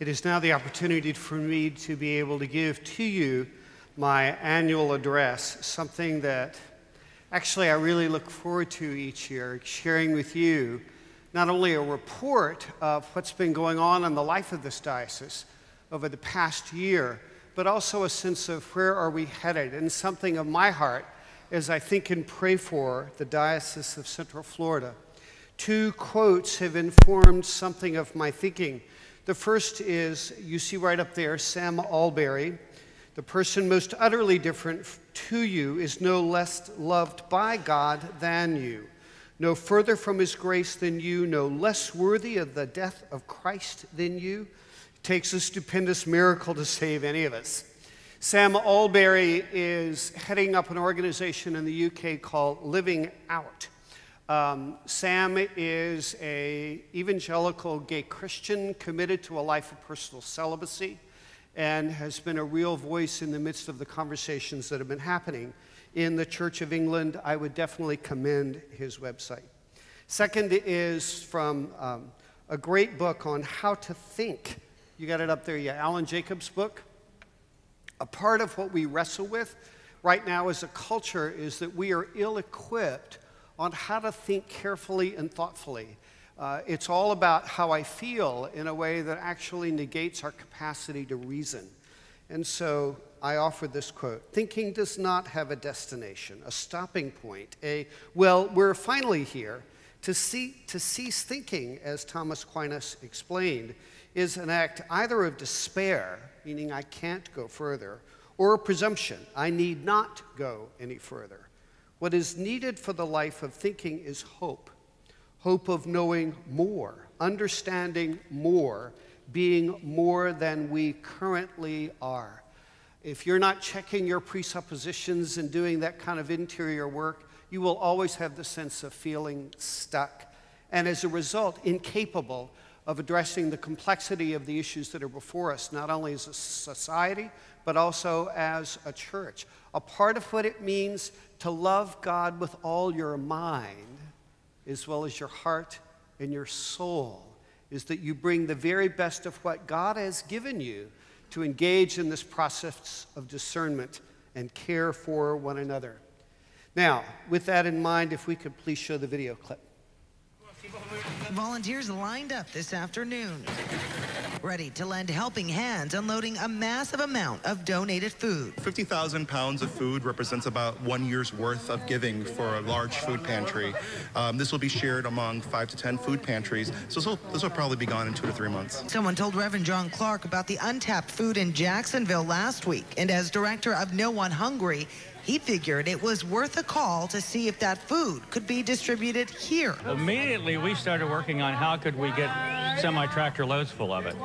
It is now the opportunity for me to be able to give to you my annual address, something that actually I really look forward to each year, sharing with you not only a report of what's been going on in the life of this diocese over the past year, but also a sense of where are we headed and something of my heart as I think and pray for the Diocese of Central Florida. Two quotes have informed something of my thinking. The first is you see right up there Sam Allberry. The person most utterly different to you is no less loved by God than you, no further from his grace than you, no less worthy of the death of Christ than you. It takes a stupendous miracle to save any of us. Sam Allberry is heading up an organization in the UK called Living Out. Um, Sam is a evangelical gay Christian committed to a life of personal celibacy and has been a real voice in the midst of the conversations that have been happening in the Church of England. I would definitely commend his website. Second is from um, a great book on how to think. You got it up there, yeah, Alan Jacobs' book. A part of what we wrestle with right now as a culture is that we are ill equipped on how to think carefully and thoughtfully. Uh, it's all about how I feel in a way that actually negates our capacity to reason. And so I offer this quote Thinking does not have a destination, a stopping point, a, well, we're finally here. To, see, to cease thinking, as Thomas Aquinas explained, is an act either of despair, meaning I can't go further, or a presumption, I need not go any further. What is needed for the life of thinking is hope hope of knowing more, understanding more, being more than we currently are. If you're not checking your presuppositions and doing that kind of interior work, you will always have the sense of feeling stuck. And as a result, incapable of addressing the complexity of the issues that are before us, not only as a society, but also as a church. A part of what it means to love God with all your mind, as well as your heart and your soul, is that you bring the very best of what God has given you to engage in this process of discernment and care for one another. Now, with that in mind, if we could please show the video clip. Volunteers lined up this afternoon, ready to lend helping hands unloading a massive amount of donated food. 50,000 pounds of food represents about one year's worth of giving for a large food pantry. Um, this will be shared among five to 10 food pantries, so this will, this will probably be gone in two to three months. Someone told Reverend John Clark about the untapped food in Jacksonville last week, and as director of No One Hungry, he figured it was worth a call to see if that food could be distributed here. Immediately, we started working on how could we get semi-tractor loads full of it,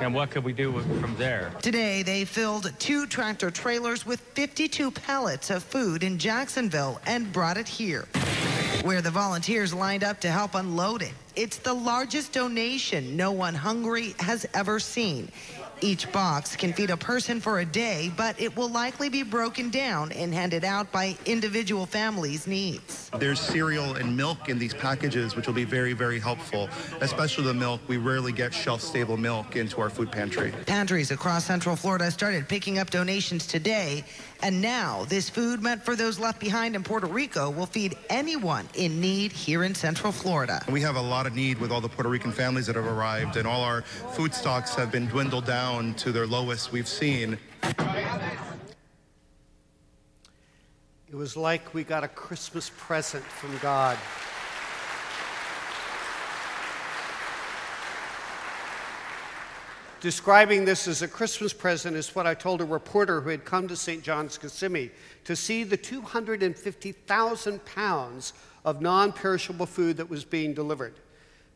and what could we do from there. Today, they filled two tractor trailers with 52 pallets of food in Jacksonville and brought it here, where the volunteers lined up to help unload it. It's the largest donation No One Hungry has ever seen. Each box can feed a person for a day, but it will likely be broken down and handed out by individual families' needs. There's cereal and milk in these packages, which will be very, very helpful, especially the milk. We rarely get shelf-stable milk into our food pantry. Pantries across Central Florida started picking up donations today, and now this food meant for those left behind in Puerto Rico will feed anyone in need here in Central Florida. We have a lot of need with all the Puerto Rican families that have arrived, and all our food stocks have been dwindled down to their lowest we've seen. It was like we got a Christmas present from God. Describing this as a Christmas present is what I told a reporter who had come to St. John's Kissimmee to see the 250,000 pounds of non perishable food that was being delivered.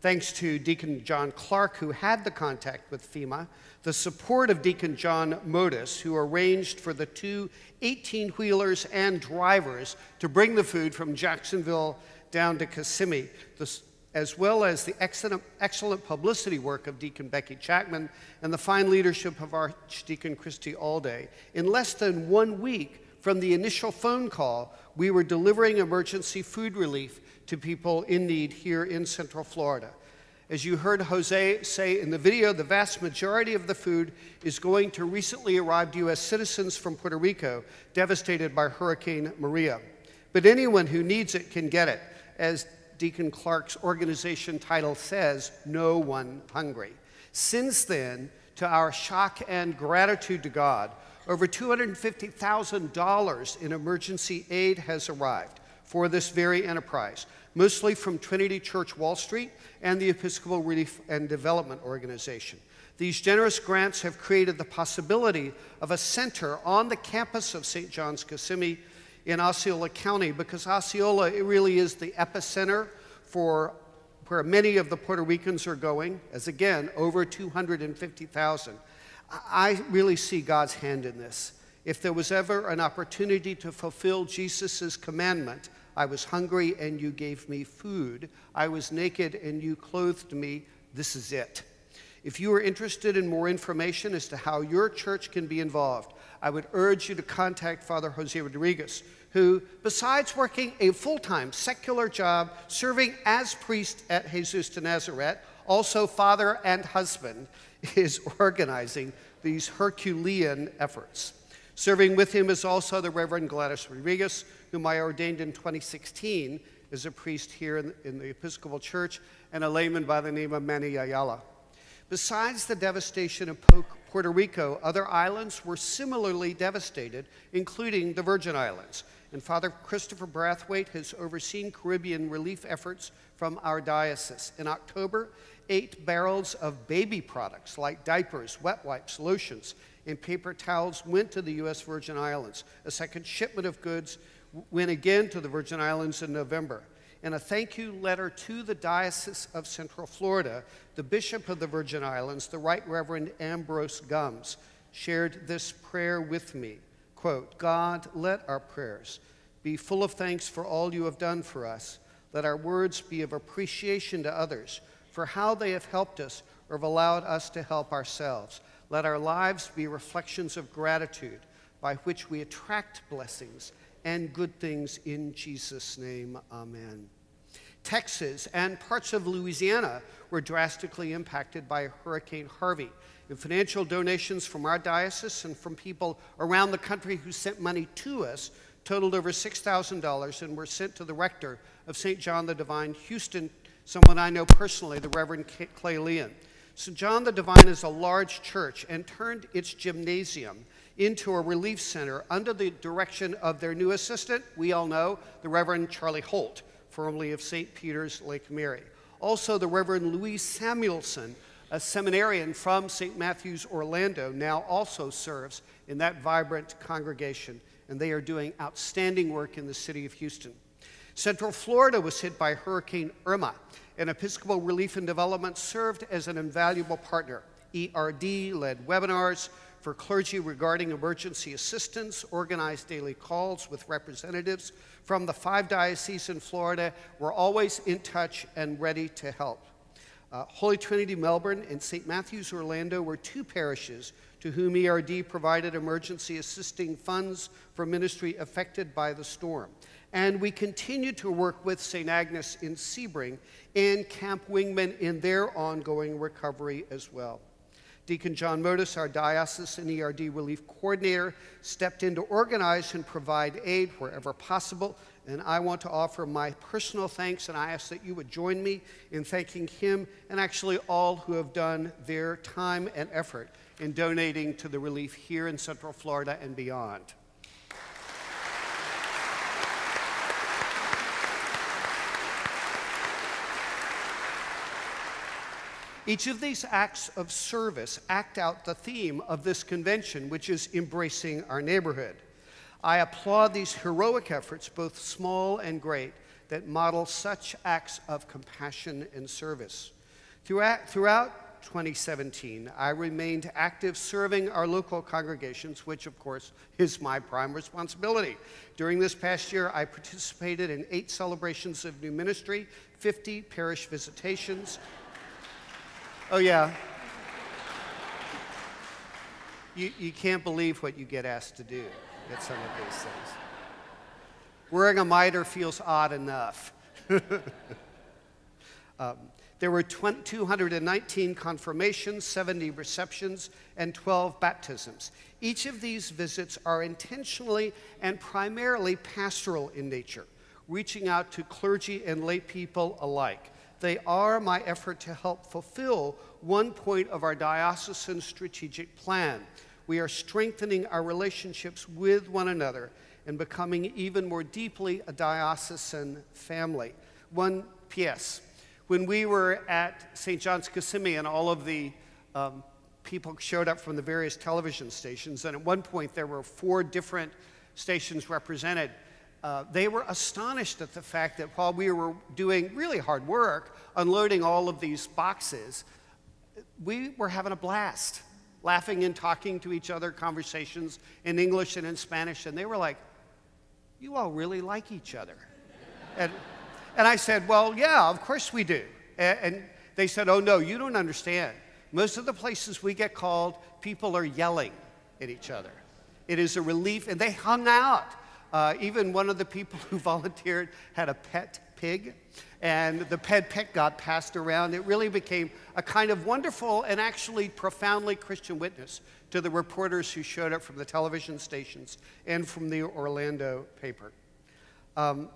Thanks to Deacon John Clark, who had the contact with FEMA, the support of Deacon John Modis, who arranged for the two 18 wheelers and drivers to bring the food from Jacksonville down to Kissimmee. The as well as the excellent, excellent publicity work of Deacon Becky Chapman and the fine leadership of Archdeacon Christy Alday. In less than one week from the initial phone call, we were delivering emergency food relief to people in need here in Central Florida. As you heard Jose say in the video, the vast majority of the food is going to recently arrived U.S. citizens from Puerto Rico devastated by Hurricane Maria. But anyone who needs it can get it. As Deacon Clark's organization title says, No One Hungry. Since then, to our shock and gratitude to God, over $250,000 in emergency aid has arrived for this very enterprise, mostly from Trinity Church Wall Street and the Episcopal Relief and Development Organization. These generous grants have created the possibility of a center on the campus of St. John's Kissimmee in Osceola County because Osceola really is the epicenter for where many of the Puerto Ricans are going, as again, over 250,000. I really see God's hand in this. If there was ever an opportunity to fulfill Jesus' commandment, I was hungry and you gave me food, I was naked and you clothed me, this is it. If you are interested in more information as to how your church can be involved, I would urge you to contact Father Jose Rodriguez, who, besides working a full time secular job serving as priest at Jesus de Nazareth, also father and husband, is organizing these Herculean efforts. Serving with him is also the Reverend Gladys Rodriguez, whom I ordained in 2016 as a priest here in, in the Episcopal Church, and a layman by the name of Manny Ayala. Besides the devastation of Puerto Rico, other islands were similarly devastated, including the Virgin Islands. And Father Christopher Brathwaite has overseen Caribbean relief efforts from our diocese. In October, eight barrels of baby products like diapers, wet wipes, lotions, and paper towels went to the U.S. Virgin Islands. A second shipment of goods went again to the Virgin Islands in November. In a thank you letter to the Diocese of Central Florida, the Bishop of the Virgin Islands, the Right Reverend Ambrose Gumbs, shared this prayer with me. Quote, God, let our prayers be full of thanks for all you have done for us. Let our words be of appreciation to others for how they have helped us or have allowed us to help ourselves. Let our lives be reflections of gratitude by which we attract blessings and good things in Jesus' name. Amen. Texas and parts of Louisiana were drastically impacted by Hurricane Harvey and financial donations from our diocese and from people around the country who sent money to us totaled over $6,000 and were sent to the rector of St. John the Divine, Houston, someone I know personally, the Reverend Clay Lein. St. John the Divine is a large church and turned its gymnasium into a relief center under the direction of their new assistant, we all know, the Reverend Charlie Holt, formerly of St. Peter's Lake Mary. Also, the Reverend Louise Samuelson, a seminarian from St. Matthew's Orlando, now also serves in that vibrant congregation, and they are doing outstanding work in the city of Houston. Central Florida was hit by Hurricane Irma, and Episcopal Relief and Development served as an invaluable partner. ERD led webinars for clergy regarding emergency assistance, organized daily calls with representatives from the five dioceses in Florida. We're always in touch and ready to help. Uh, Holy Trinity Melbourne and St. Matthew's Orlando were two parishes to whom ERD provided emergency assisting funds for ministry affected by the storm. And we continue to work with St. Agnes in Sebring and Camp Wingmann in their ongoing recovery as well. Deacon John Modis, our diocesan ERD relief coordinator, stepped in to organize and provide aid wherever possible and I want to offer my personal thanks, and I ask that you would join me in thanking him and actually all who have done their time and effort in donating to the relief here in Central Florida and beyond. Each of these acts of service act out the theme of this convention, which is embracing our neighborhood. I applaud these heroic efforts, both small and great, that model such acts of compassion and service. Throughout, throughout 2017, I remained active serving our local congregations, which, of course, is my prime responsibility. During this past year, I participated in eight celebrations of new ministry, 50 parish visitations. Oh, yeah. You, you can't believe what you get asked to do at some of these things. Wearing a mitre feels odd enough. um, There were 219 confirmations, 70 receptions, and 12 baptisms. Each of these visits are intentionally and primarily pastoral in nature, reaching out to clergy and lay people alike. They are my effort to help fulfill one point of our diocesan strategic plan. We are strengthening our relationships with one another and becoming even more deeply a diocesan family. One P.S. When we were at St. John's Kissimmee and all of the um, people showed up from the various television stations, and at one point there were four different stations represented. Uh, they were astonished at the fact that while we were doing really hard work, unloading all of these boxes, we were having a blast, laughing and talking to each other, conversations in English and in Spanish, and they were like, You all really like each other. and, and I said, Well, yeah, of course we do. And, and they said, Oh, no, you don't understand. Most of the places we get called, people are yelling at each other. It is a relief, and they hung out. Uh, even one of the people who volunteered had a pet pig, and the pet pet got passed around. It really became a kind of wonderful and actually profoundly Christian witness to the reporters who showed up from the television stations and from the Orlando paper. Um,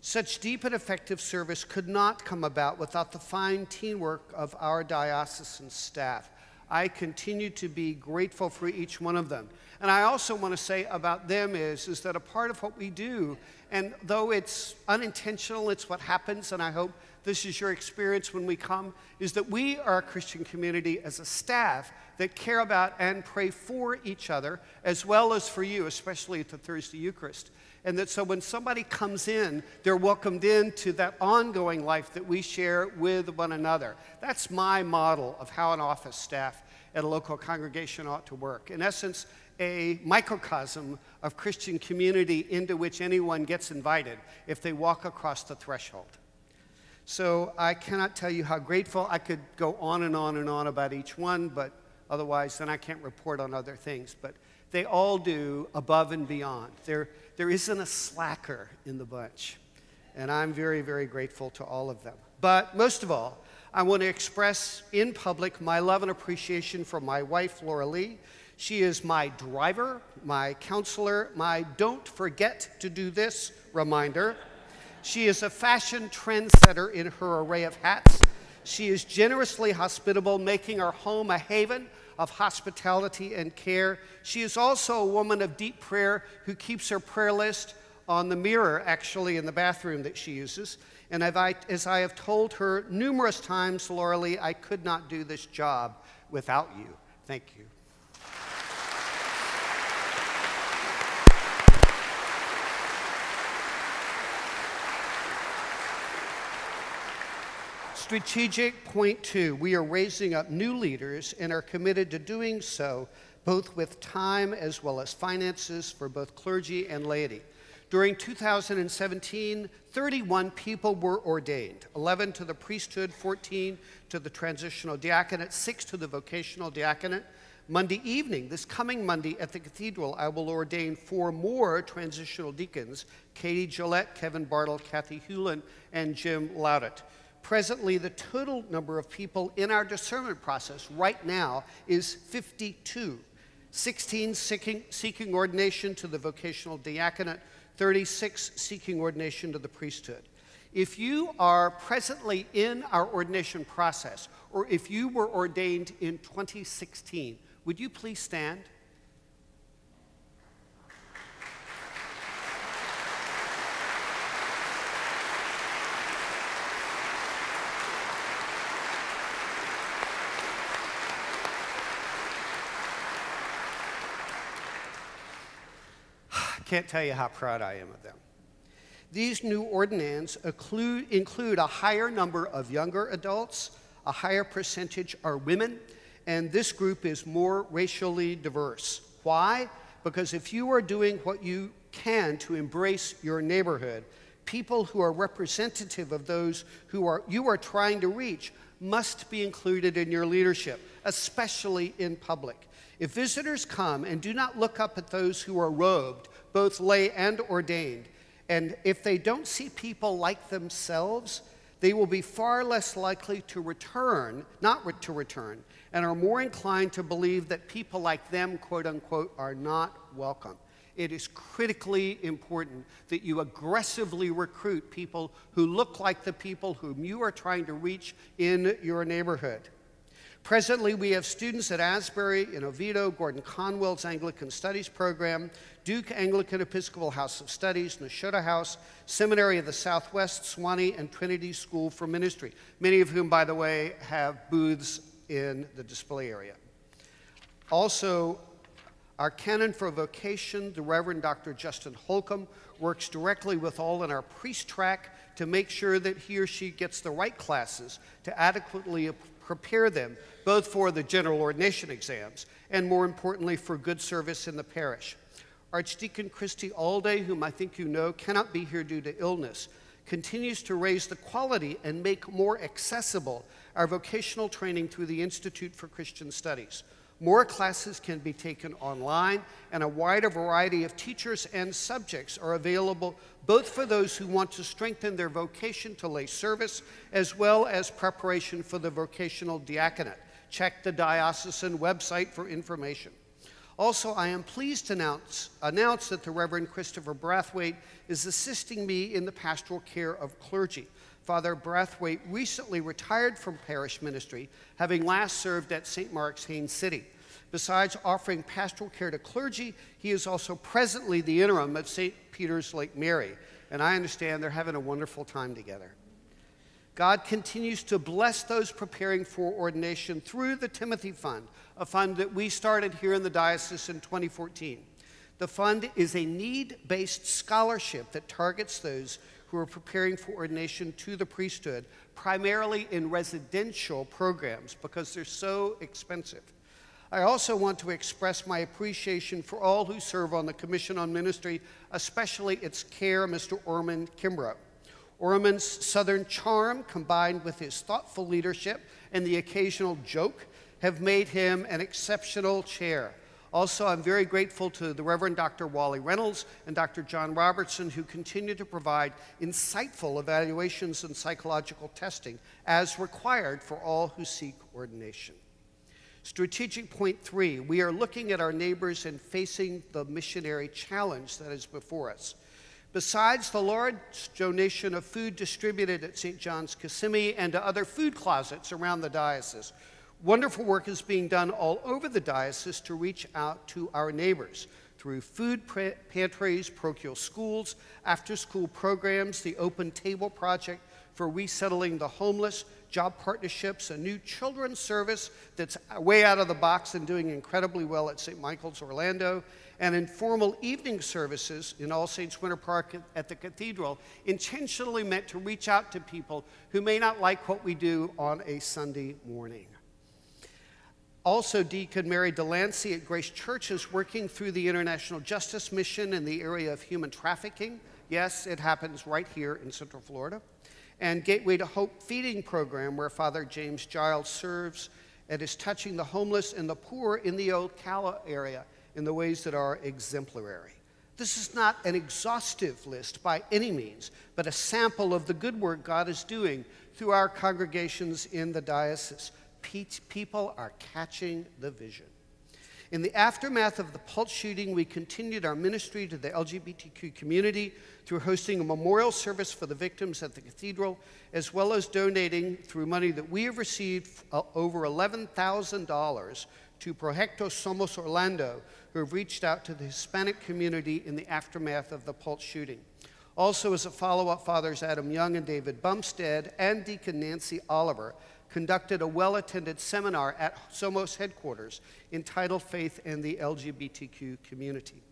such deep and effective service could not come about without the fine teamwork of our diocesan staff. I continue to be grateful for each one of them. And I also want to say about them is, is that a part of what we do, and though it's unintentional, it's what happens, and I hope this is your experience when we come, is that we are a Christian community as a staff that care about and pray for each other, as well as for you, especially at the Thursday Eucharist. And that so when somebody comes in, they're welcomed into that ongoing life that we share with one another. That's my model of how an office staff at a local congregation ought to work. In essence, a microcosm of Christian community into which anyone gets invited if they walk across the threshold. So I cannot tell you how grateful I could go on and on and on about each one, but otherwise, then I can't report on other things. But they all do above and beyond. There, there isn't a slacker in the bunch. And I'm very, very grateful to all of them. But most of all, I want to express in public my love and appreciation for my wife, Laura Lee. She is my driver, my counselor, my don't forget to do this reminder. She is a fashion trendsetter in her array of hats. She is generously hospitable, making our home a haven of hospitality and care. She is also a woman of deep prayer who keeps her prayer list on the mirror, actually, in the bathroom that she uses. And as I have told her numerous times, Laura Lee, I could not do this job without you. Thank you. Strategic point two we are raising up new leaders and are committed to doing so both with time as well as finances for both clergy and laity. During 2017, 31 people were ordained 11 to the priesthood, 14 to the transitional diaconate, 6 to the vocational diaconate. Monday evening, this coming Monday at the cathedral, I will ordain four more transitional deacons Katie Gillette, Kevin Bartle, Kathy Hewlin, and Jim Laudet. Presently, the total number of people in our discernment process right now is 52. 16 seeking, seeking ordination to the vocational diaconate, 36 seeking ordination to the priesthood. If you are presently in our ordination process, or if you were ordained in 2016, would you please stand? Can't tell you how proud I am of them. These new ordinands include, a higher number of younger adults, a higher percentage are women, and this group is more racially diverse. Why? Because if you are doing what you can to embrace your neighborhood, people who are representative of those who are, you are trying to reach must be included in your leadership, especially in public. If visitors come and do not look up at those who are robed, both lay and ordained, and if they don't see people like themselves, they will be far less likely to return, not to return, and are more inclined to believe that people like them, quote unquote, are not welcome. It is critically important that you aggressively recruit people who look like the people whom you are trying to reach in your neighborhood. Presently, we have students at Asbury, in Oviedo, Gordon Conwell's Anglican Studies program, Duke Anglican Episcopal House of Studies, Nashotah House, Seminary of the Southwest, Sewanee, and Trinity School for Ministry, many of whom, by the way, have booths in the display area. Also, our canon for vocation, the Reverend Dr. Justin Holcomb, works directly with all in our priest track to make sure that he or she gets the right classes to adequately prepare them both for the general ordination exams and, more importantly, for good service in the parish. Archdeacon Christy Alday, whom I think you know, cannot be here due to illness, continues to raise the quality and make more accessible our vocational training through the Institute for Christian Studies. More classes can be taken online, and a wider variety of teachers and subjects are available both for those who want to strengthen their vocation to lay service as well as preparation for the vocational diaconate. Check the diocesan website for information. Also, I am pleased to announce, announce that the Reverend Christopher Brathwaite is assisting me in the pastoral care of clergy. Father Brathwaite recently retired from parish ministry, having last served at St. Mark's, Haines City. Besides offering pastoral care to clergy, he is also presently the interim of St. Peter's Lake Mary, and I understand they're having a wonderful time together. God continues to bless those preparing for ordination through the Timothy Fund, a fund that we started here in the diocese in 2014. The fund is a need based scholarship that targets those who are preparing for ordination to the priesthood, primarily in residential programs because they're so expensive. I also want to express my appreciation for all who serve on the Commission on Ministry, especially its chair, Mr. Orman Kimbrough. Orman's southern charm, combined with his thoughtful leadership and the occasional joke, have made him an exceptional chair. Also, I'm very grateful to the Reverend Dr. Wally Reynolds and Dr. John Robertson, who continue to provide insightful evaluations and psychological testing as required for all who seek ordination. Strategic point three we are looking at our neighbors and facing the missionary challenge that is before us. Besides the large donation of food distributed at St. John's Kissimmee and to other food closets around the diocese, Wonderful work is being done all over the diocese to reach out to our neighbors through food pantries, parochial schools, after school programs, the Open Table Project for resettling the homeless, job partnerships, a new children's service that's way out of the box and doing incredibly well at St. Michael's Orlando, and informal evening services in All Saints Winter Park at the Cathedral, intentionally meant to reach out to people who may not like what we do on a Sunday morning. Also, Deacon Mary Delancey at Grace Church is working through the International Justice Mission in the area of human trafficking. Yes, it happens right here in Central Florida. And Gateway to Hope feeding program, where Father James Giles serves and is touching the homeless and the poor in the Ocala area in the ways that are exemplary. This is not an exhaustive list by any means, but a sample of the good work God is doing through our congregations in the diocese people are catching the vision. In the aftermath of the Pulse shooting, we continued our ministry to the LGBTQ community through hosting a memorial service for the victims at the cathedral, as well as donating through money that we have received uh, over $11,000 to Proyecto Somos Orlando, who have reached out to the Hispanic community in the aftermath of the Pulse shooting. Also, as a follow up, Fathers Adam Young and David Bumstead and Deacon Nancy Oliver conducted a well attended seminar at Somos headquarters entitled Faith and the LGBTQ Community.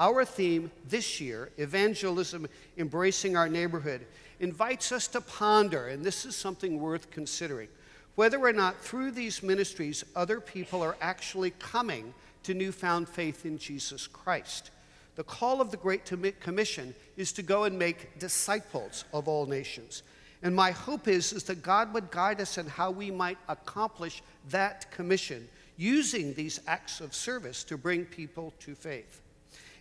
Our theme this year, Evangelism Embracing Our Neighborhood, invites us to ponder, and this is something worth considering, whether or not through these ministries other people are actually coming to newfound faith in Jesus Christ. The call of the Great Commission is to go and make disciples of all nations. And my hope is, is that God would guide us in how we might accomplish that commission using these acts of service to bring people to faith.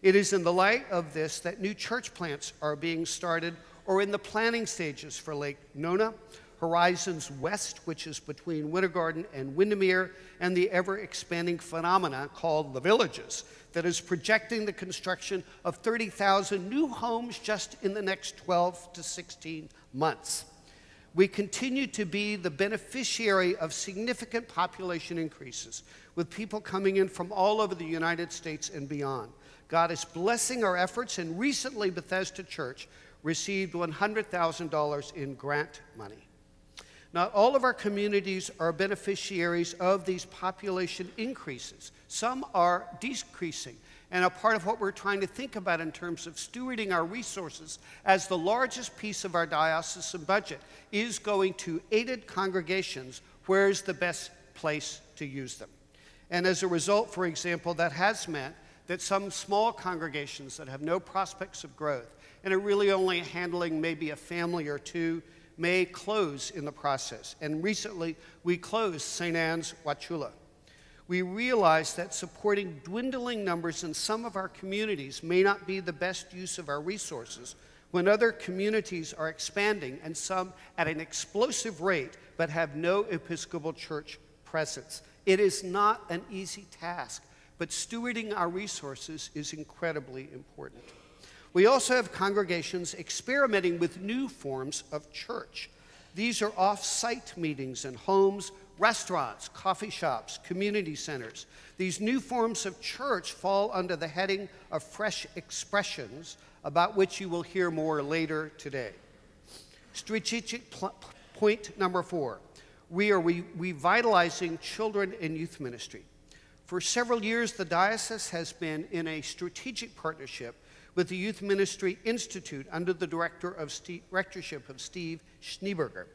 It is in the light of this that new church plants are being started or in the planning stages for Lake Nona, Horizons West, which is between Winter Garden and Windermere, and the ever expanding phenomena called the Villages, that is projecting the construction of 30,000 new homes just in the next 12 to 16 months. We continue to be the beneficiary of significant population increases, with people coming in from all over the United States and beyond. God is blessing our efforts, and recently Bethesda Church received $100,000 in grant money. Not all of our communities are beneficiaries of these population increases. Some are decreasing and a part of what we're trying to think about in terms of stewarding our resources as the largest piece of our diocesan budget is going to aided congregations. Where's the best place to use them? And as a result, for example, that has meant that some small congregations that have no prospects of growth and are really only handling maybe a family or two may close in the process. And recently, we closed St. Anne's Wauchula. We realize that supporting dwindling numbers in some of our communities may not be the best use of our resources when other communities are expanding and some at an explosive rate but have no Episcopal Church presence. It is not an easy task, but stewarding our resources is incredibly important. We also have congregations experimenting with new forms of church. These are off site meetings in homes, restaurants, coffee shops, community centers. These new forms of church fall under the heading of fresh expressions, about which you will hear more later today. Strategic point number four we are re- revitalizing children and youth ministry. For several years, the diocese has been in a strategic partnership with the Youth Ministry Institute under the director of Steve, rectorship of Steve Schneeberger.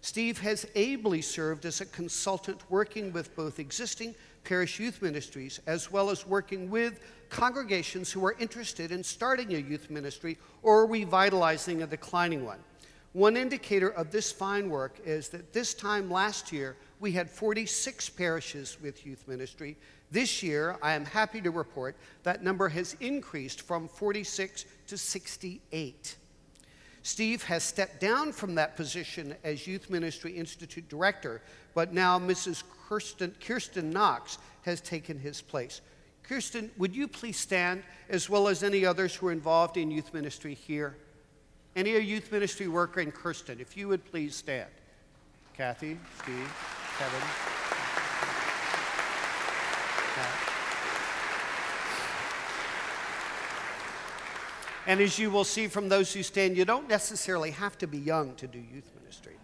Steve has ably served as a consultant working with both existing parish youth ministries as well as working with congregations who are interested in starting a youth ministry or revitalizing a declining one. One indicator of this fine work is that this time last year, we had 46 parishes with youth ministry, this year, I am happy to report that number has increased from 46 to 68. Steve has stepped down from that position as Youth Ministry Institute Director, but now Mrs. Kirsten, Kirsten Knox has taken his place. Kirsten, would you please stand, as well as any others who are involved in youth ministry here? Any youth ministry worker in Kirsten, if you would please stand. Kathy, Steve, Kevin. And as you will see from those who stand, you don't necessarily have to be young to do youth ministry.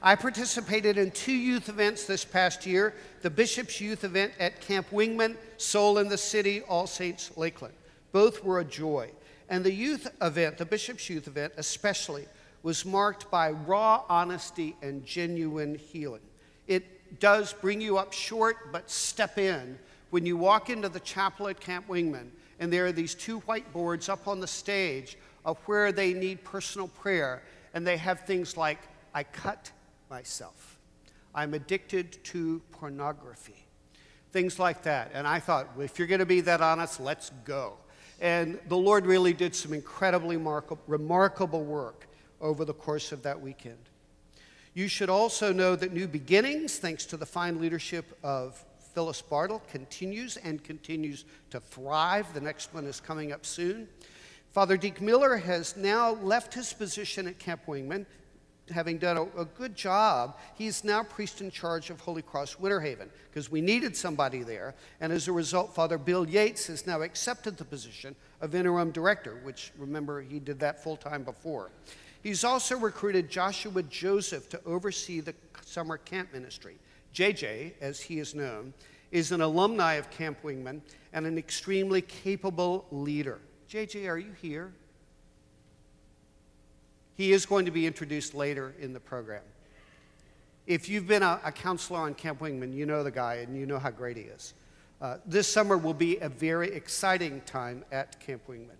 I participated in two youth events this past year the Bishop's Youth event at Camp Wingmann, Soul in the City, All Saints, Lakeland. Both were a joy. And the youth event, the Bishop's Youth event especially, was marked by raw honesty and genuine healing. It does bring you up short, but step in when you walk into the chapel at Camp Wingmann and there are these two whiteboards up on the stage of where they need personal prayer, and they have things like, I cut myself. I'm addicted to pornography. Things like that. And I thought, well, if you're going to be that honest, let's go. And the Lord really did some incredibly remarkable work over the course of that weekend. You should also know that New Beginnings, thanks to the fine leadership of Phyllis Bartle continues and continues to thrive. The next one is coming up soon. Father Deke Miller has now left his position at Camp Wingmann, having done a, a, good job. He's now priest in charge of Holy Cross Winter Haven because we needed somebody there. And as a result, Father Bill Yates has now accepted the position of interim director, which remember he did that full time before. He's also recruited Joshua Joseph to oversee the summer camp ministry. JJ, as he is known, is an alumni of Camp Wingmann and an extremely capable leader. JJ, are you here? He is going to be introduced later in the program. If you've been a, a counselor on Camp Wingmann, you know the guy and you know how great he is. Uh, this summer will be a very exciting time at Camp Wingman.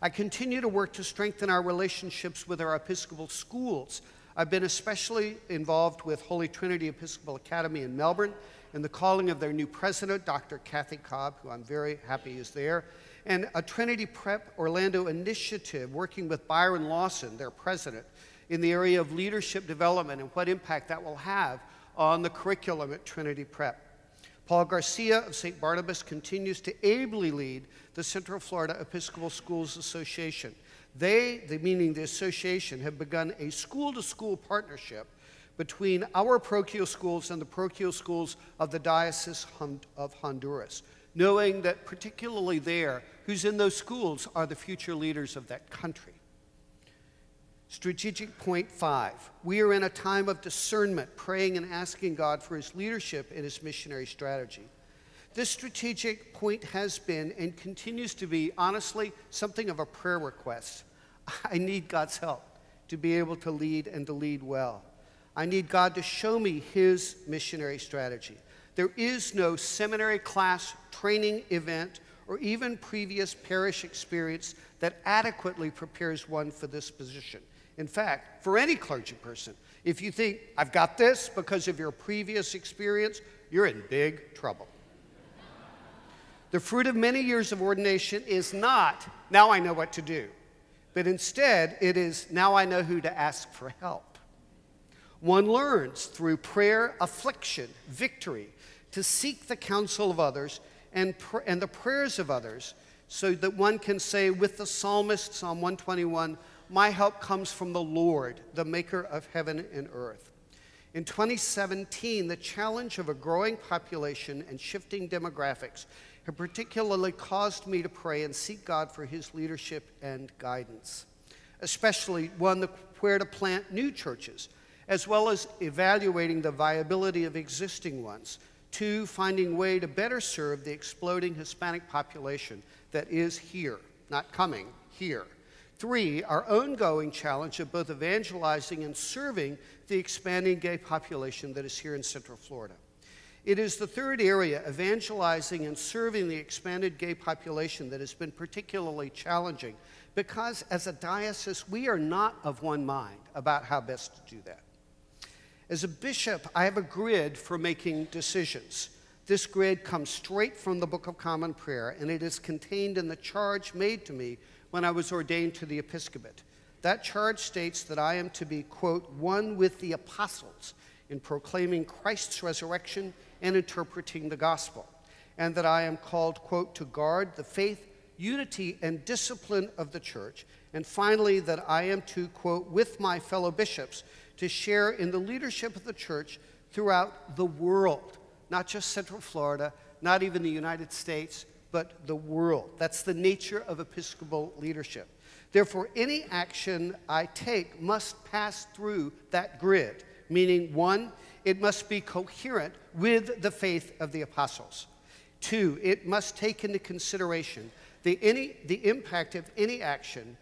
I continue to work to strengthen our relationships with our Episcopal schools I've been especially involved with Holy Trinity Episcopal Academy in Melbourne and the calling of their new president, Dr. Kathy Cobb, who I'm very happy is there, and a Trinity Prep Orlando initiative working with Byron Lawson, their president, in the area of leadership development and what impact that will have on the curriculum at Trinity Prep. Paul Garcia of St. Barnabas continues to ably lead the Central Florida Episcopal Schools Association. They, the, meaning the association, have begun a school to school partnership between our parochial schools and the parochial schools of the Diocese of Honduras, knowing that particularly there, who's in those schools are the future leaders of that country. Strategic point five we are in a time of discernment, praying and asking God for his leadership in his missionary strategy. This strategic point has been and continues to be, honestly, something of a prayer request. I need God's help to be able to lead and to lead well. I need God to show me His missionary strategy. There is no seminary class, training event, or even previous parish experience that adequately prepares one for this position. In fact, for any clergy person, if you think, I've got this because of your previous experience, you're in big trouble. The fruit of many years of ordination is not, now I know what to do, but instead it is, now I know who to ask for help. One learns through prayer, affliction, victory, to seek the counsel of others and, and the prayers of others, so that one can say with the psalmist, Psalm 121, My help comes from the Lord, the maker of heaven and earth. In 2017, the challenge of a growing population and shifting demographics have particularly caused me to pray and seek God for his leadership and guidance, especially one where to plant new churches as well as evaluating the viability of existing ones. Two, finding way to better serve the exploding Hispanic population that is here, not coming, here. Three, our ongoing challenge of both evangelizing and serving the expanding gay population that is here in Central Florida. It is the third area, evangelizing and serving the expanded gay population, that has been particularly challenging because as a diocese, we are not of one mind about how best to do that. As a bishop, I have a grid for making decisions. This grid comes straight from the Book of Common Prayer, and it is contained in the charge made to me when I was ordained to the episcopate. That charge states that I am to be, quote, one with the apostles in proclaiming Christ's resurrection and interpreting the gospel, and that I am called, quote, to guard the faith, unity, and discipline of the church, and finally, that I am to, quote, with my fellow bishops, to share in the leadership of the church throughout the world, not just Central Florida, not even the United States, but the world. That's the nature of Episcopal leadership. Therefore, any action I take must pass through that grid, meaning one, it must be coherent with the faith of the apostles. Two, it must take into consideration the, any, the impact of any action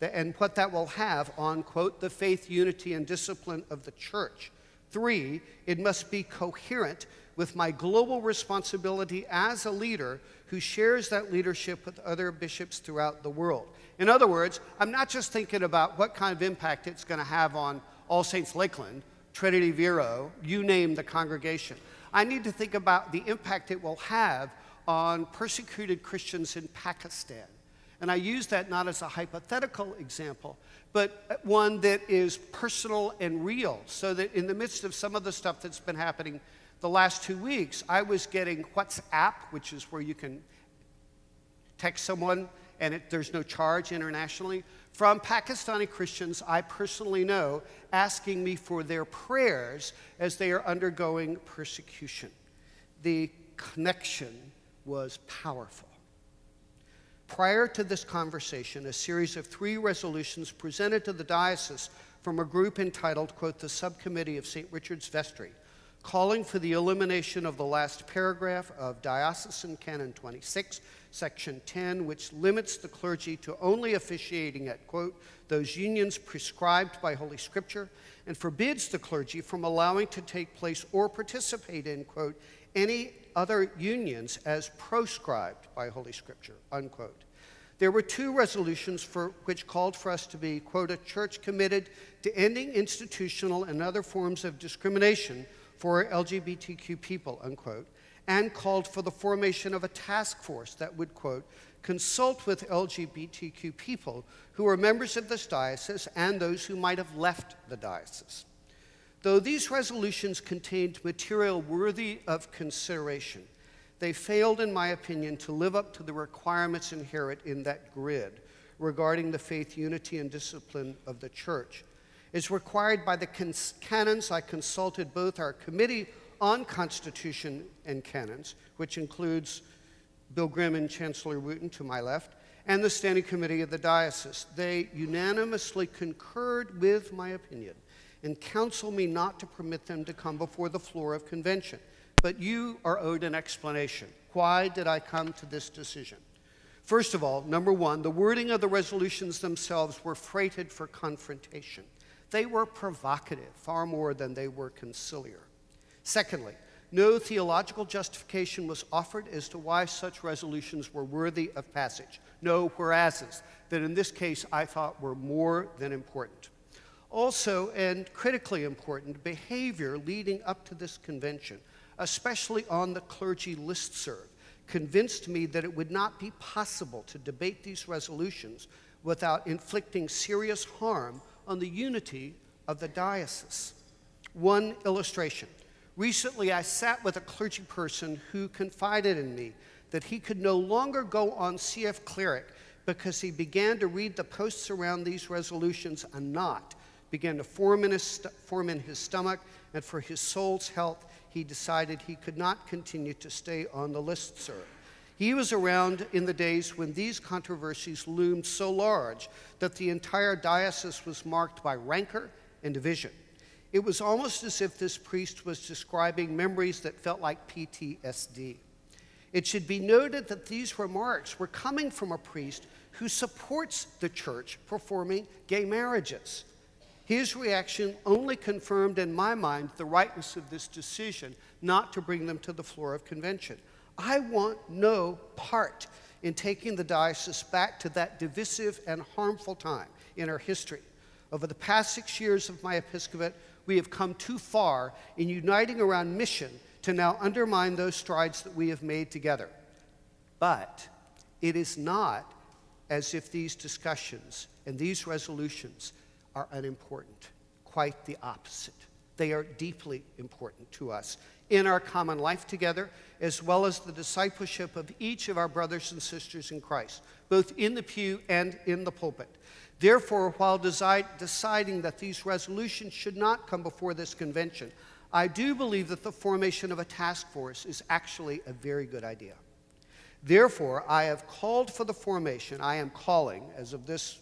and what that will have on, quote, the faith, unity, and discipline of the church. Three, it must be coherent with my global responsibility as a leader who shares that leadership with other bishops throughout the world. In other words, I'm not just thinking about what kind of impact it's going to have on All Saints Lakeland, Trinity Vero, you name the congregation. I need to think about the impact it will have on persecuted Christians in Pakistan and I use that not as a hypothetical example, but one that is personal and real. So that in the midst of some of the stuff that's been happening the last two weeks, I was getting WhatsApp, which is where you can text someone and it, there's no charge internationally, from Pakistani Christians I personally know asking me for their prayers as they are undergoing persecution. The connection was powerful. Prior to this conversation, a series of three resolutions presented to the diocese from a group entitled, quote, the Subcommittee of St. Richard's Vestry, calling for the elimination of the last paragraph of Diocesan Canon 26, Section 10, which limits the clergy to only officiating at, quote, those unions prescribed by Holy Scripture, and forbids the clergy from allowing to take place or participate in, quote, any other unions as proscribed by Holy Scripture, unquote. There were two resolutions for, which called for us to be, quote, a church committed to ending institutional and other forms of discrimination for LGBTQ people, unquote, and called for the formation of a task force that would, quote, consult with LGBTQ people who are members of this diocese and those who might have left the diocese. Though these resolutions contained material worthy of consideration, they failed, in my opinion, to live up to the requirements inherent in that grid regarding the faith, unity, and discipline of the church. As required by the canons, I consulted both our Committee on Constitution and Canons, which includes Bill Grimm and Chancellor Wooten to my left, and the Standing Committee of the Diocese. They unanimously concurred with my opinion and counseled me not to permit them to come before the floor of convention. But you are owed an explanation. Why did I come to this decision? First of all, number one, the wording of the resolutions themselves were freighted for confrontation. They were provocative far more than they were conciliar. Secondly, no theological justification was offered as to why such resolutions were worthy of passage. No whereases that in this case I thought were more than important. Also, and critically important, behavior leading up to this convention, especially on the clergy listserv, convinced me that it would not be possible to debate these resolutions without inflicting serious harm on the unity of the diocese. One illustration. Recently, I sat with a clergy person who confided in me that he could no longer go on CF Cleric because he began to read the posts around these resolutions and knot began to form in, his, form in his stomach, and for his soul's health, he decided he could not continue to stay on the listserv. He was around in the days when these controversies loomed so large that the entire diocese was marked by rancor and division. It was almost as if this priest was describing memories that felt like PTSD. It should be noted that these remarks were coming from a priest who supports the church performing gay marriages. His reaction only confirmed in my mind the rightness of this decision not to bring them to the floor of convention. I want no part in taking the diocese back to that divisive and harmful time in our history. Over the past six years of my episcopate, we have come too far in uniting around mission to now undermine those strides that we have made together. But it is not as if these discussions and these resolutions are unimportant. Quite the opposite. They are deeply important to us in our common life together, as well as the discipleship of each of our brothers and sisters in Christ, both in the pew and in the pulpit. Therefore, while deciding that these resolutions should not come before this convention, I do believe that the formation of a task force is actually a very good idea. Therefore, I have called for the formation, I am calling, as of this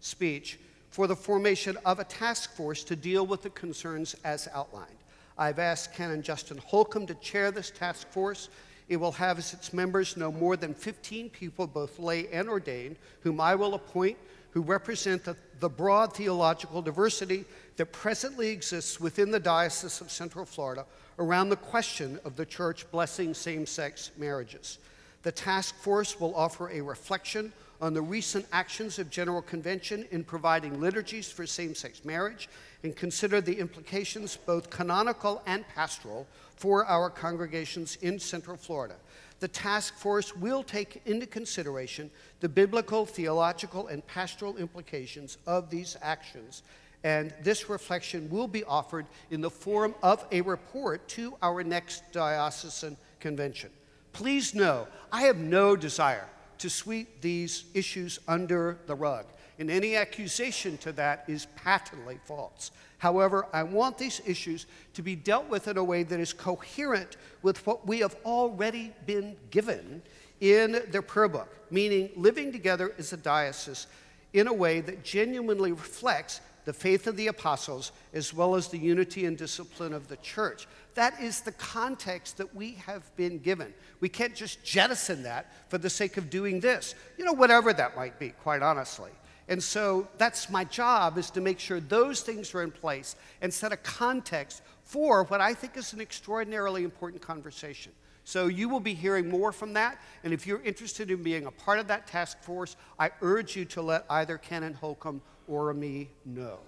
speech, for the formation of a task force to deal with the concerns as outlined. I've asked Canon Justin Holcomb to chair this task force. It will have as its members no more than 15 people, both lay and ordained, whom I will appoint, who represent the, the broad theological diversity that presently exists within the Diocese of Central Florida around the question of the church blessing same sex marriages. The task force will offer a reflection on the recent actions of General Convention in providing liturgies for same sex marriage and consider the implications, both canonical and pastoral, for our congregations in Central Florida. The task force will take into consideration the biblical, theological, and pastoral implications of these actions, and this reflection will be offered in the form of a report to our next diocesan convention. Please know, I have no desire to sweep these issues under the rug. And any accusation to that is patently false. However, I want these issues to be dealt with in a way that is coherent with what we have already been given in the prayer book, meaning living together as a diocese in a way that genuinely reflects the faith of the apostles as well as the unity and discipline of the church. That is the context that we have been given. We can't just jettison that for the sake of doing this, you know, whatever that might be, quite honestly. And so that's my job is to make sure those things are in place and set a context for what I think is an extraordinarily important conversation. So you will be hearing more from that. And if you're interested in being a part of that task force, I urge you to let either Canon Holcomb or me know.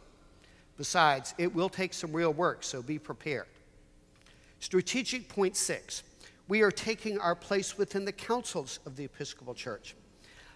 Besides, it will take some real work, so be prepared. Strategic point six we are taking our place within the councils of the Episcopal Church.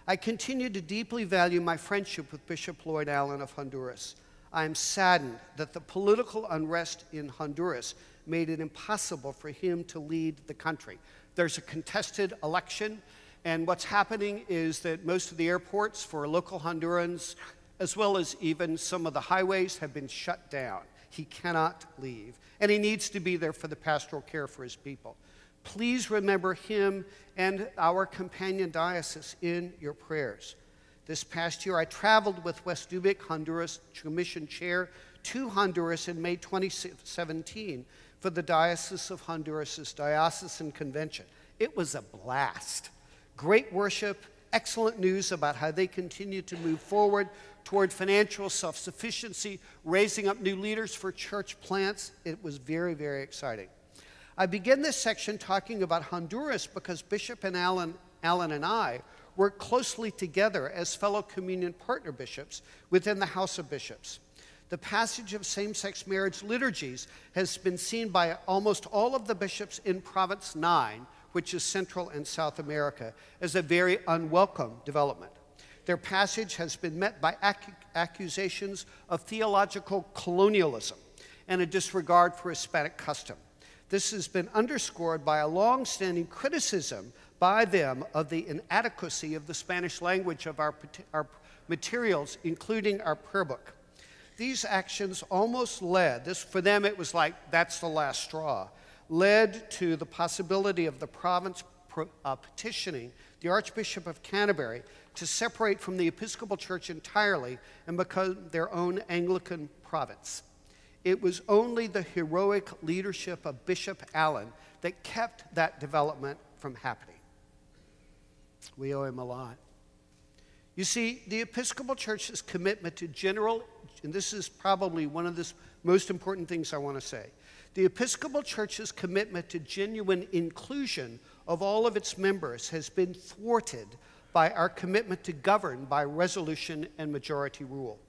I continue to deeply value my friendship with Bishop Lloyd Allen of Honduras. I am saddened that the political unrest in Honduras made it impossible for him to lead the country. There's a contested election, and what's happening is that most of the airports for local Hondurans, as well as even some of the highways, have been shut down. He cannot leave, and he needs to be there for the pastoral care for his people. Please remember him and our companion diocese in your prayers. This past year, I traveled with West Dubic, Honduras Commission Chair, to Honduras in May 2017 for the Diocese of Honduras' Diocesan Convention. It was a blast. Great worship, excellent news about how they continue to move forward toward financial self sufficiency, raising up new leaders for church plants. It was very, very exciting. I begin this section talking about Honduras because Bishop and Allen, Allen and I work closely together as fellow communion partner bishops within the House of Bishops. The passage of same sex marriage liturgies has been seen by almost all of the bishops in Province 9, which is Central and South America, as a very unwelcome development. Their passage has been met by ac- accusations of theological colonialism and a disregard for Hispanic custom. This has been underscored by a long standing criticism by them of the inadequacy of the Spanish language of our, our materials, including our prayer book. These actions almost led, this, for them it was like that's the last straw, led to the possibility of the province uh, petitioning the Archbishop of Canterbury to separate from the Episcopal Church entirely and become their own Anglican province. It was only the heroic leadership of Bishop Allen that kept that development from happening. We owe him a lot. You see, the Episcopal Church's commitment to general, and this is probably one of the most important things I want to say. The Episcopal Church's commitment to genuine inclusion of all of its members has been thwarted by our commitment to govern by resolution and majority rule.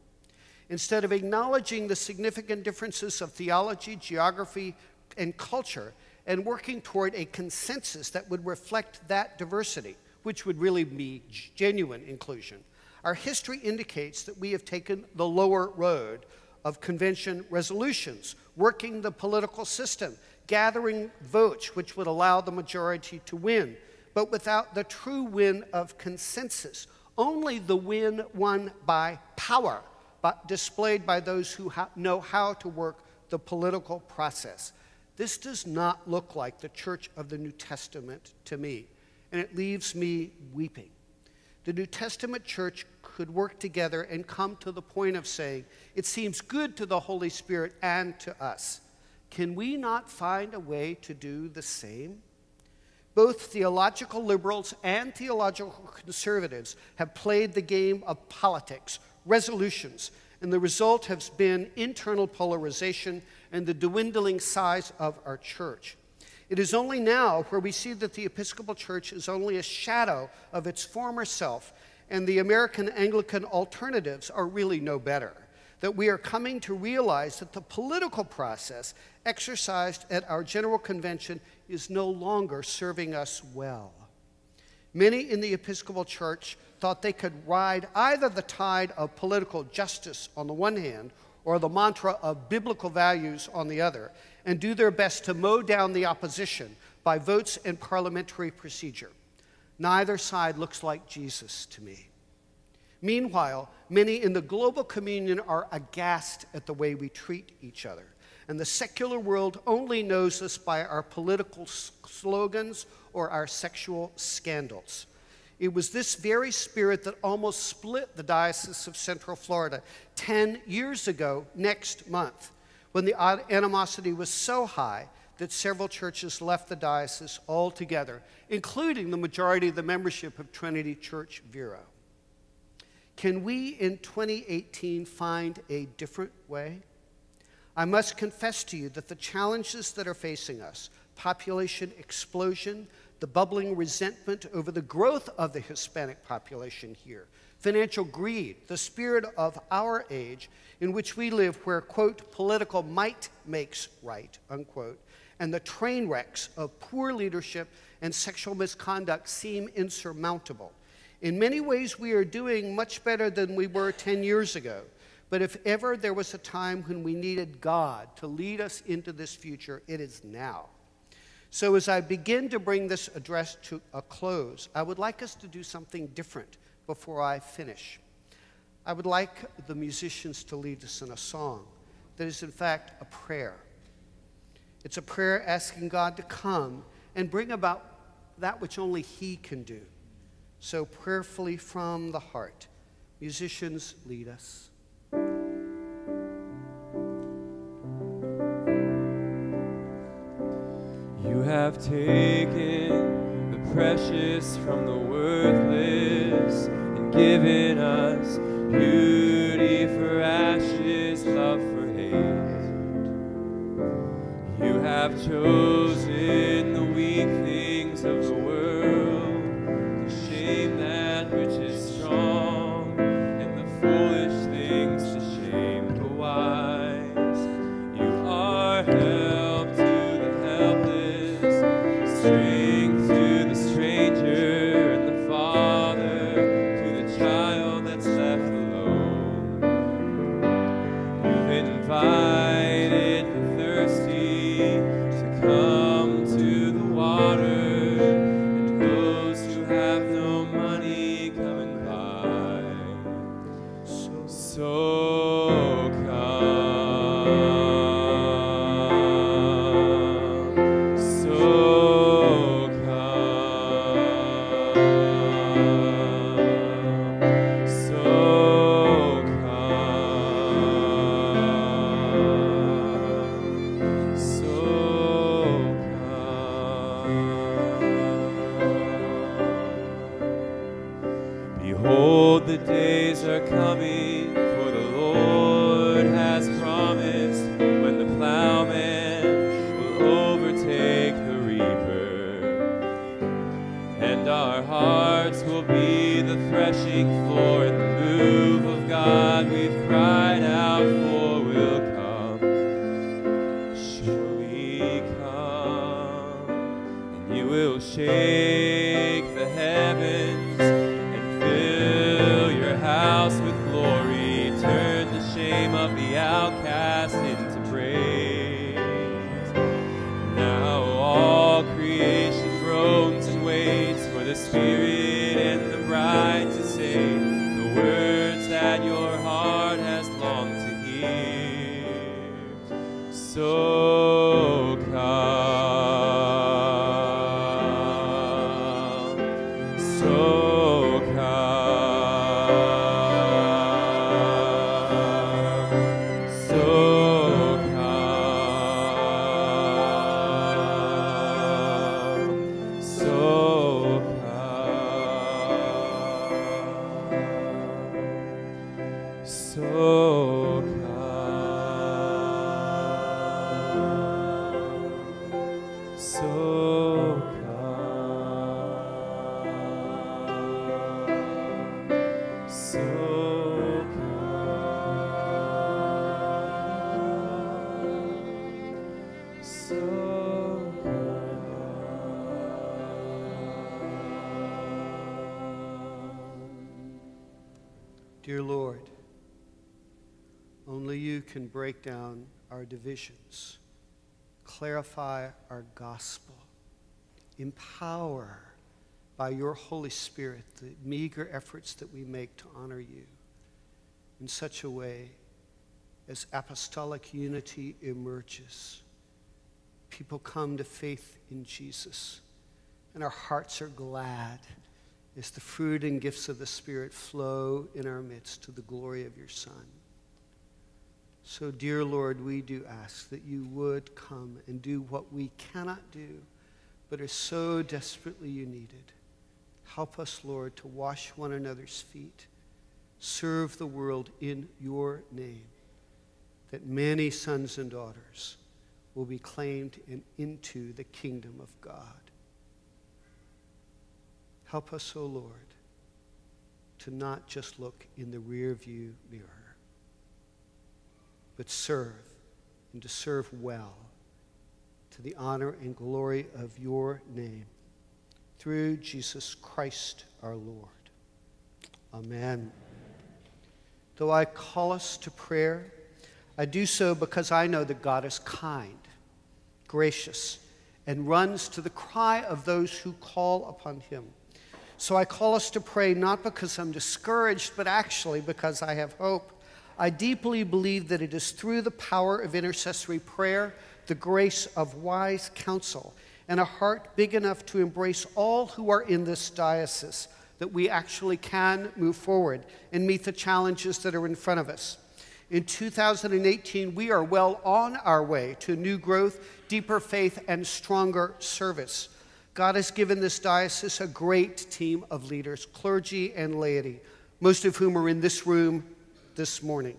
Instead of acknowledging the significant differences of theology, geography, and culture, and working toward a consensus that would reflect that diversity, which would really be genuine inclusion. Our history indicates that we have taken the lower road of convention resolutions, working the political system, gathering votes which would allow the majority to win, but without the true win of consensus, only the win won by power but displayed by those who know how to work the political process. This does not look like the church of the New Testament to me, and it leaves me weeping. The New Testament church could work together and come to the point of saying, It seems good to the Holy Spirit and to us. Can we not find a way to do the same? Both theological liberals and theological conservatives have played the game of politics resolutions, and the result has been internal polarization and the dwindling size of our church. It is only now where we see that the Episcopal Church is only a shadow of its former self, and the American Anglican alternatives are really no better. That we are coming to realize that the political process exercised at our General Convention is no longer serving us well. Many in the Episcopal Church thought they could ride either the tide of political justice on the one hand or the mantra of biblical values on the other, and do their best to mow down the opposition by votes and parliamentary procedure. Neither side looks like Jesus to me. Meanwhile, many in the global communion are aghast at the way we treat each other. And the secular world only knows us by our political slogans or our sexual scandals. It was this very spirit that almost split the Diocese of Central Florida 10 years ago next month, when the animosity was so high that several churches left the diocese altogether, including the majority of the membership of Trinity Church Vero. Can we in 2018 find a different way? I must confess to you that the challenges that are facing us population explosion, the bubbling resentment over the growth of the Hispanic population here, financial greed, the spirit of our age in which we live, where, quote, political might makes right, unquote, and the train wrecks of poor leadership and sexual misconduct seem insurmountable. In many ways, we are doing much better than we were 10 years ago. But if ever there was a time when we needed God to lead us into this future, it is now. So, as I begin to bring this address to a close, I would like us to do something different before I finish. I would like the musicians to lead us in a song that is, in fact, a prayer. It's a prayer asking God to come and bring about that which only He can do. So, prayerfully from the heart, musicians lead us. Have taken the precious from the worthless and given us beauty for ashes, love for hate. You have chosen threshing floor, the move of God we've cried out for will come. Surely come, and you will shake Dear Lord, only you can break down our divisions, clarify our gospel, empower by your Holy Spirit the meager efforts that we make to honor you in such a way as apostolic unity emerges. People come to faith in Jesus, and our hearts are glad as the fruit and gifts of the Spirit flow in our midst to the glory of your Son. So, dear Lord, we do ask that you would come and do what we cannot do, but are so desperately you needed. Help us, Lord, to wash one another's feet, serve the world in your name, that many sons and daughters will be claimed and into the kingdom of God. Help us, O oh Lord, to not just look in the rear view mirror, but serve and to serve well, to the honor and glory of your name. Through Jesus Christ our Lord. Amen. Though I call us to prayer, I do so because I know that God is kind, gracious, and runs to the cry of those who call upon him. So I call us to pray not because I'm discouraged, but actually because I have hope. I deeply believe that it is through the power of intercessory prayer, the grace of wise counsel, and a heart big enough to embrace all who are in this diocese that we actually can move forward and meet the challenges that are in front of us. In 2018, we are well on our way to new growth, deeper faith, and stronger service. God has given this diocese a great team of leaders, clergy and laity, most of whom are in this room this morning.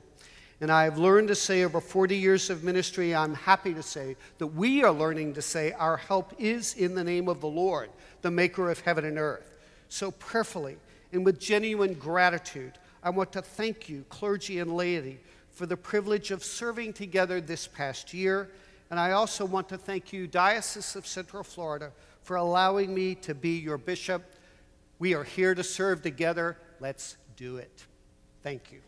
And I have learned to say over 40 years of ministry, I'm happy to say that we are learning to say our help is in the name of the Lord, the maker of heaven and earth. So prayerfully and with genuine gratitude, I want to thank you, clergy and laity, for the privilege of serving together this past year. And I also want to thank you, Diocese of Central Florida, for allowing me to be your bishop. We are here to serve together. Let's do it. Thank you.